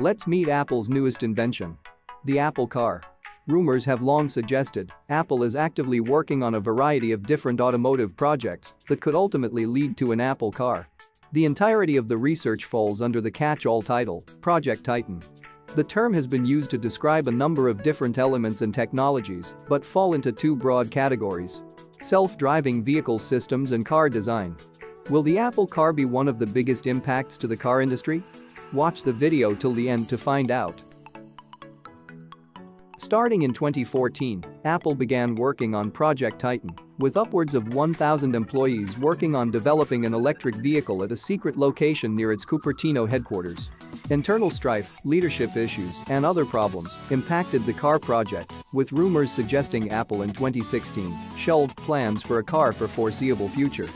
Let's meet Apple's newest invention. The Apple Car. Rumors have long suggested Apple is actively working on a variety of different automotive projects that could ultimately lead to an Apple Car. The entirety of the research falls under the catch-all title, Project Titan. The term has been used to describe a number of different elements and technologies, but fall into two broad categories. Self-driving vehicle systems and car design. Will the Apple Car be one of the biggest impacts to the car industry? Watch the video till the end to find out. Starting in 2014, Apple began working on Project Titan, with upwards of 1,000 employees working on developing an electric vehicle at a secret location near its Cupertino headquarters. Internal strife, leadership issues, and other problems impacted the car project, with rumors suggesting Apple in 2016 shelved plans for a car for foreseeable future.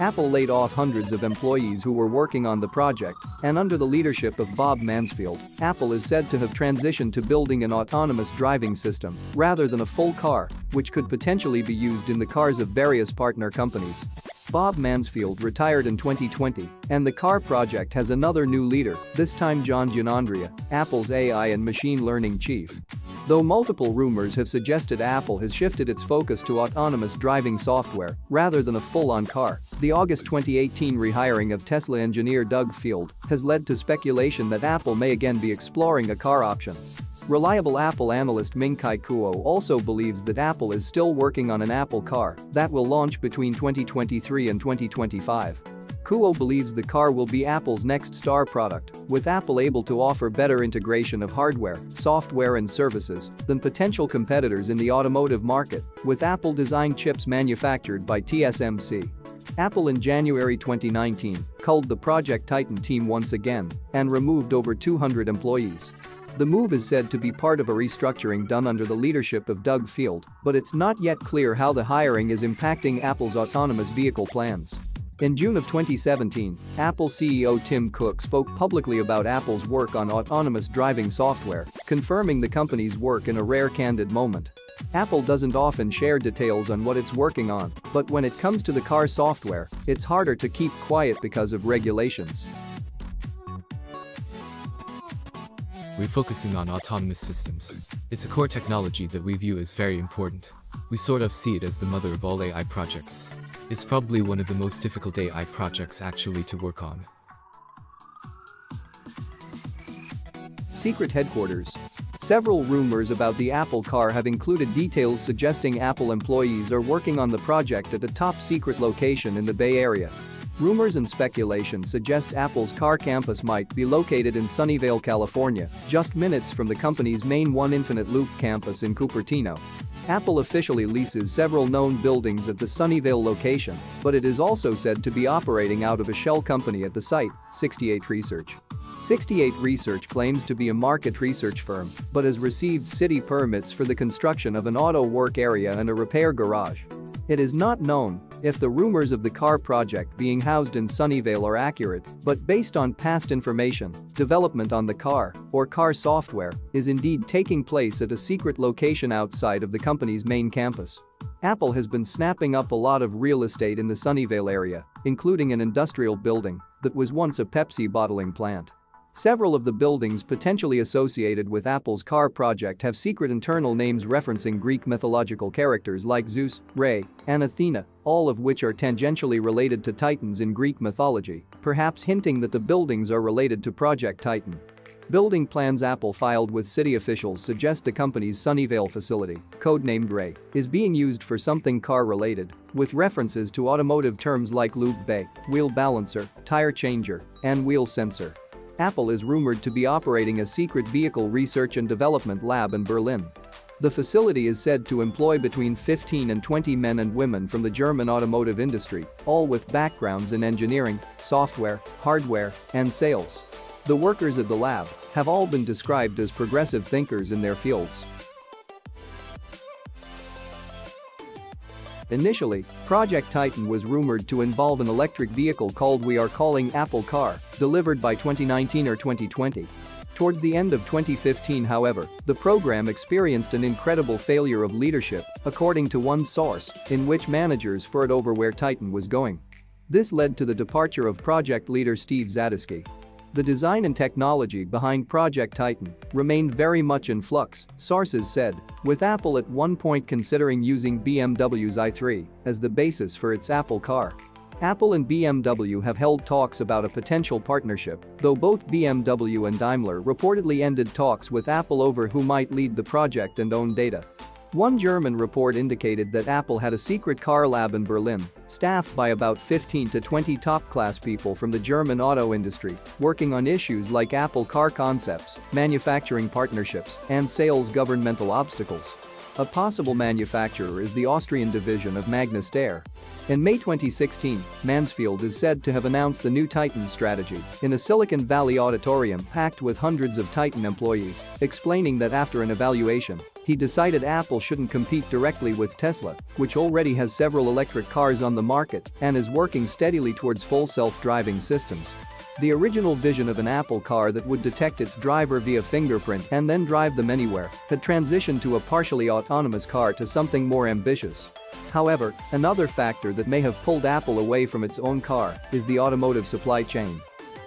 Apple laid off hundreds of employees who were working on the project, and under the leadership of Bob Mansfield, Apple is said to have transitioned to building an autonomous driving system rather than a full car, which could potentially be used in the cars of various partner companies. Bob Mansfield retired in 2020, and the car project has another new leader, this time John Giannandrea, Apple's AI and machine learning chief. Though multiple rumors have suggested Apple has shifted its focus to autonomous driving software rather than a full-on car, the August 2018 rehiring of Tesla engineer Doug Field has led to speculation that Apple may again be exploring a car option. Reliable Apple analyst Ming-Chi Kuo also believes that Apple is still working on an Apple car that will launch between 2023 and 2025. Kuo believes the car will be Apple's next star product, with Apple able to offer better integration of hardware, software and services than potential competitors in the automotive market, with Apple-designed chips manufactured by TSMC. Apple in January 2019 culled the Project Titan team once again and removed over 200 employees. The move is said to be part of a restructuring done under the leadership of Doug Field, but it's not yet clear how the hiring is impacting Apple's autonomous vehicle plans. In June of 2017, Apple CEO Tim Cook spoke publicly about Apple's work on autonomous driving software, confirming the company's work in a rare candid moment. Apple doesn't often share details on what it's working on, but when it comes to the car software, it's harder to keep quiet because of regulations. We're focusing on autonomous systems. It's a core technology that we view as very important. We sort of see it as the mother of all AI projects. It's probably one of the most difficult AI projects actually to work on. Secret headquarters. Several rumors about the Apple car have included details suggesting Apple employees are working on the project at a top-secret location in the Bay Area. Rumors and speculation suggest Apple's car campus might be located in Sunnyvale, California, just minutes from the company's main One Infinite Loop campus in Cupertino. Apple officially leases several known buildings at the Sunnyvale location, but it is also said to be operating out of a shell company at the site, 68 Research. 68 Research claims to be a market research firm, but has received city permits for the construction of an auto work area and a repair garage. It is not known if the rumors of the car project being housed in Sunnyvale are accurate, but based on past information, development on the car, or car software, is indeed taking place at a secret location outside of the company's main campus. Apple has been snapping up a lot of real estate in the Sunnyvale area, including an industrial building that was once a Pepsi bottling plant. Several of the buildings potentially associated with Apple's car project have secret internal names referencing Greek mythological characters like Zeus, Rhea, and Athena, all of which are tangentially related to Titans in Greek mythology, perhaps hinting that the buildings are related to Project Titan. Building plans Apple filed with city officials suggest the company's Sunnyvale facility, codenamed Rhea, is being used for something car-related, with references to automotive terms like lube bay, wheel balancer, tire changer, and wheel sensor. Apple is rumored to be operating a secret vehicle research and development lab in Berlin. The facility is said to employ between 15 and 20 men and women from the German automotive industry, all with backgrounds in engineering, software, hardware, and sales. The workers at the lab have all been described as progressive thinkers in their fields. Initially, Project Titan was rumored to involve an electric vehicle called We Are Calling Apple Car, delivered by 2019 or 2020. Towards the end of 2015 however, the program experienced an incredible failure of leadership, according to one source, in which managers furred over where Titan was going. This led to the departure of project leader Steve Zadesky. The design and technology behind Project Titan remained very much in flux, sources said, with Apple at one point considering using BMW's i3 as the basis for its Apple car. Apple and BMW have held talks about a potential partnership, though both BMW and Daimler reportedly ended talks with Apple over who might lead the project and own data. One German report indicated that Apple had a secret car lab in Berlin, staffed by about 15 to 20 top-class people from the German auto industry, working on issues like Apple car concepts, manufacturing partnerships, and sales governmental obstacles. A possible manufacturer is the Austrian division of Magna Steyr. In May 2016, Mansfield is said to have announced the new Titan strategy in a Silicon Valley auditorium packed with hundreds of Titan employees, explaining that after an evaluation, he decided Apple shouldn't compete directly with Tesla, which already has several electric cars on the market and is working steadily towards full self-driving systems. The original vision of an Apple car that would detect its driver via fingerprint and then drive them anywhere had transitioned to a partially autonomous car to something more ambitious. However, another factor that may have pulled Apple away from its own car is the automotive supply chain.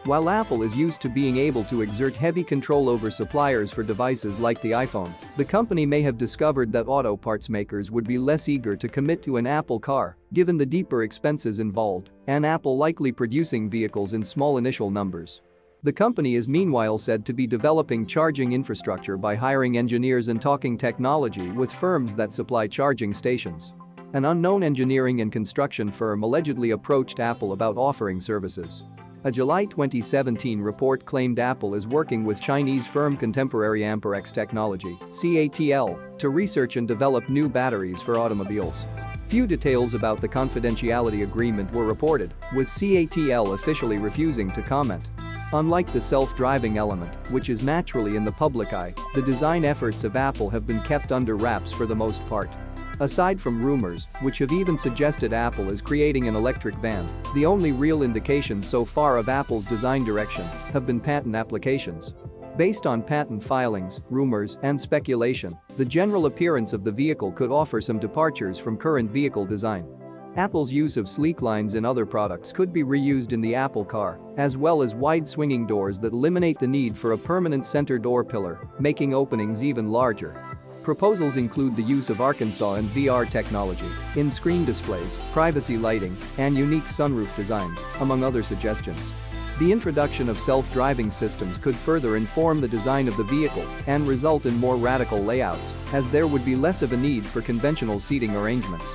While Apple is used to being able to exert heavy control over suppliers for devices like the iPhone, the company may have discovered that auto parts makers would be less eager to commit to an Apple car, given the deeper expenses involved, and Apple likely producing vehicles in small initial numbers. The company is meanwhile said to be developing charging infrastructure by hiring engineers and talking technology with firms that supply charging stations. An unknown engineering and construction firm allegedly approached Apple about offering services. A July 2017 report claimed Apple is working with Chinese firm Contemporary Amperex Technology CATL, to research and develop new batteries for automobiles. Few details about the confidentiality agreement were reported, with CATL officially refusing to comment. Unlike the self-driving element, which is naturally in the public eye, the design efforts of Apple have been kept under wraps for the most part. Aside from rumors, which have even suggested Apple is creating an electric van, the only real indications so far of Apple's design direction have been patent applications. Based on patent filings, rumors, and speculation, the general appearance of the vehicle could offer some departures from current vehicle design. Apple's use of sleek lines in other products could be reused in the Apple car, as well as wide swinging doors that eliminate the need for a permanent center door pillar, making openings even larger. Proposals include the use of Arkansas and VR technology, in-screen displays, privacy lighting, and unique sunroof designs, among other suggestions. The introduction of self-driving systems could further inform the design of the vehicle and result in more radical layouts, as there would be less of a need for conventional seating arrangements.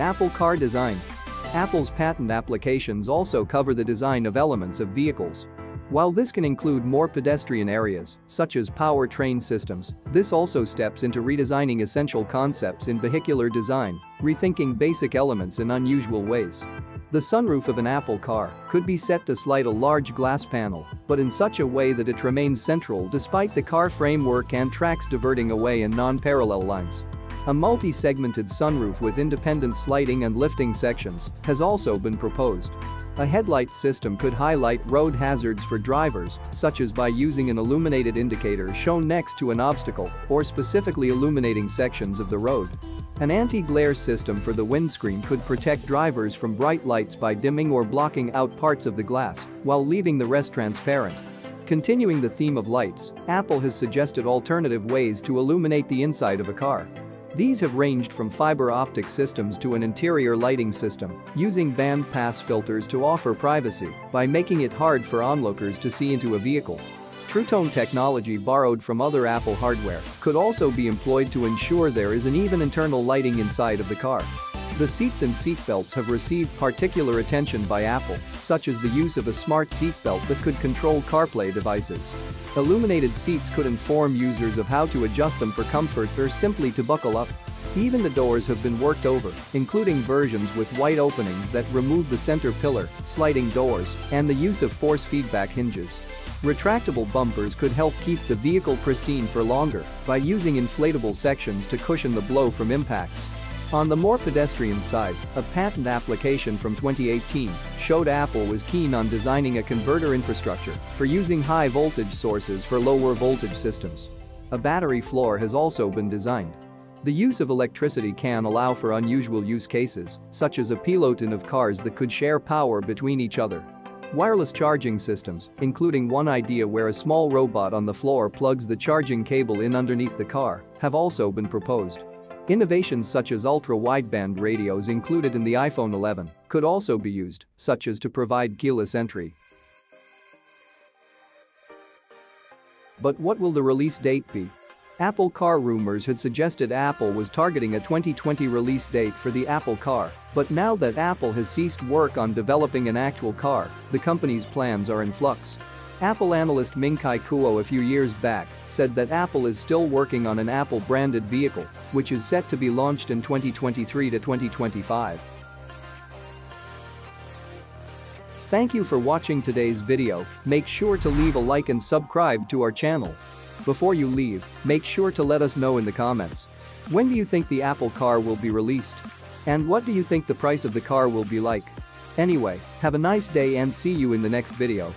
Apple Car Design Apple's patent applications also cover the design of elements of vehicles, while this can include more pedestrian areas, such as powertrain systems, this also steps into redesigning essential concepts in vehicular design, rethinking basic elements in unusual ways. The sunroof of an Apple car could be set to slide a large glass panel, but in such a way that it remains central despite the car framework and tracks diverting away in non-parallel lines. A multi-segmented sunroof with independent sliding and lifting sections has also been proposed. A headlight system could highlight road hazards for drivers, such as by using an illuminated indicator shown next to an obstacle or specifically illuminating sections of the road. An anti-glare system for the windscreen could protect drivers from bright lights by dimming or blocking out parts of the glass while leaving the rest transparent. Continuing the theme of lights, Apple has suggested alternative ways to illuminate the inside of a car. These have ranged from fiber optic systems to an interior lighting system, using band pass filters to offer privacy by making it hard for onlookers to see into a vehicle. TrueTone technology borrowed from other Apple hardware could also be employed to ensure there is an even internal lighting inside of the car. The seats and seatbelts have received particular attention by Apple, such as the use of a smart seatbelt that could control CarPlay devices. Illuminated seats could inform users of how to adjust them for comfort or simply to buckle up. Even the doors have been worked over, including versions with white openings that remove the center pillar, sliding doors, and the use of force feedback hinges. Retractable bumpers could help keep the vehicle pristine for longer by using inflatable sections to cushion the blow from impacts. On the more pedestrian side, a patent application from 2018 showed Apple was keen on designing a converter infrastructure for using high voltage sources for lower voltage systems. A battery floor has also been designed. The use of electricity can allow for unusual use cases, such as a peloton of cars that could share power between each other. Wireless charging systems, including one idea where a small robot on the floor plugs the charging cable in underneath the car, have also been proposed. Innovations such as ultra-wideband radios included in the iPhone 11 could also be used, such as to provide keyless entry. But what will the release date be? Apple Car rumors had suggested Apple was targeting a 2020 release date for the Apple Car, but now that Apple has ceased work on developing an actual car, the company's plans are in flux. Apple analyst Ming-Chi Kuo a few years back said that Apple is still working on an Apple-branded vehicle, which is set to be launched in 2023 to 2025. Thank you for watching today's video, make sure to leave a like and subscribe to our channel. Before you leave, make sure to let us know in the comments. When do you think the Apple car will be released? And what do you think the price of the car will be like? Anyway, have a nice day and see you in the next video.